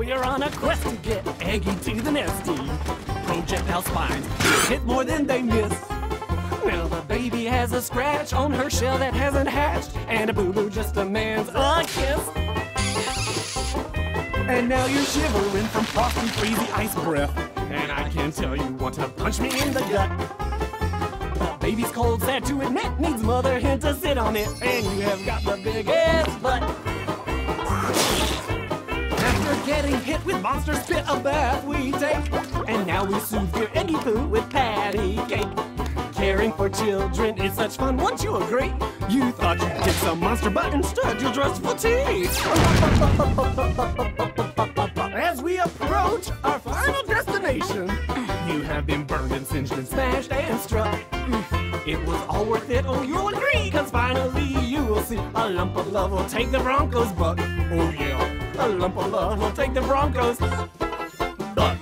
We're on a quest to get Aggie to the nesty. Projectile spines hit more than they miss. Now the baby has a scratch on her shell that hasn't hatched, and a boo-boo just demands a kiss. And now you're shivering from frosty, freezy ice breath. And I can't tell you want to punch me in the gut. The baby's cold, sad to admit, needs mother hen to sit on it. And you have got the biggest butt. Getting hit with monster spit, a bath we take. And now we soothe your eggy poo with patty cake. Caring for children is such fun, won't you agree? You thought you'd get some monster, but instead you're dressed for tea. As we approach our final destination, you have been burned and singed and smashed and struck. It was all worth it, oh, you'll agree, cause finally you will see a lump of love will take the Bronco's buck. Oh, yeah, Lump we'll take the Bronco's. Buck.